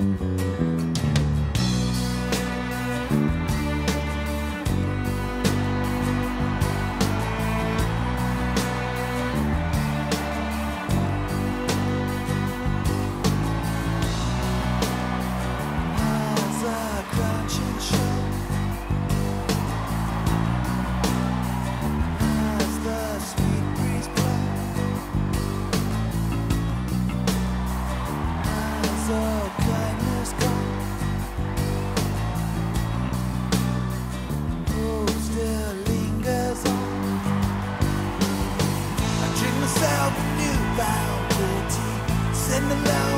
Música alone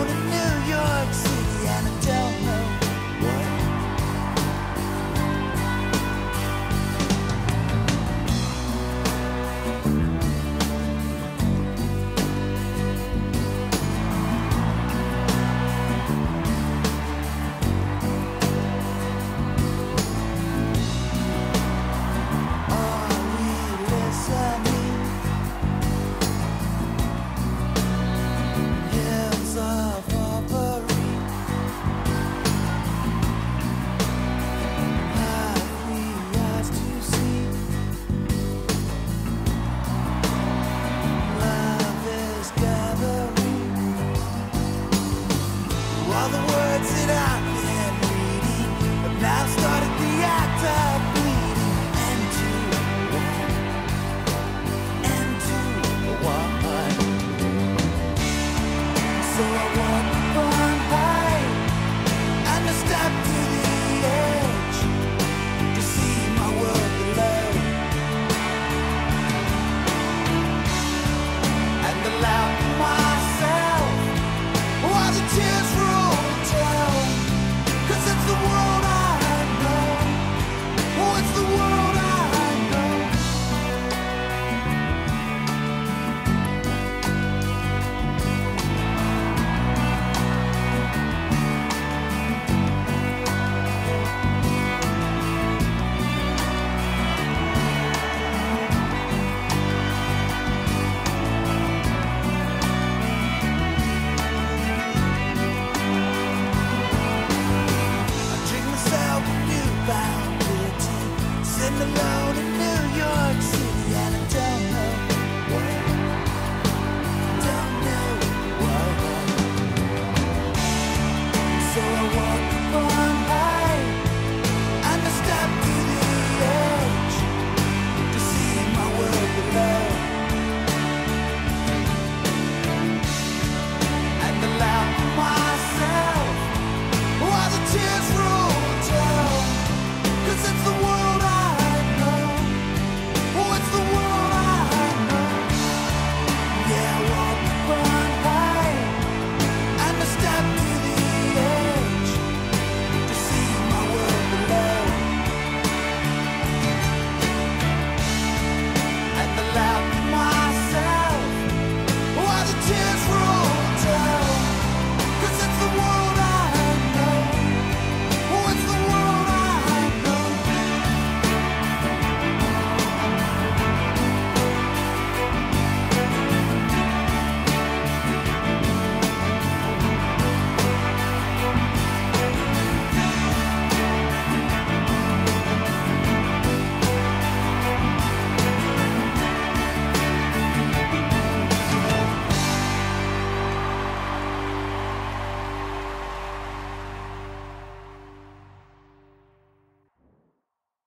so I walk bound guillotine. Send them out in New York City.